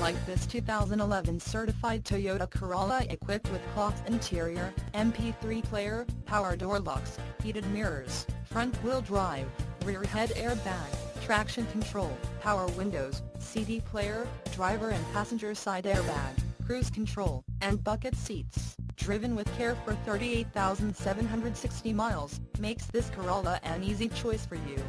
Like this 2011 certified Toyota Corolla equipped with cloth interior, MP3 player, power door locks, heated mirrors, front wheel drive, rear head airbag, traction control, power windows, CD player, driver and passenger side airbag, cruise control, and bucket seats, driven with care for 38,760 miles, makes this Corolla an easy choice for you.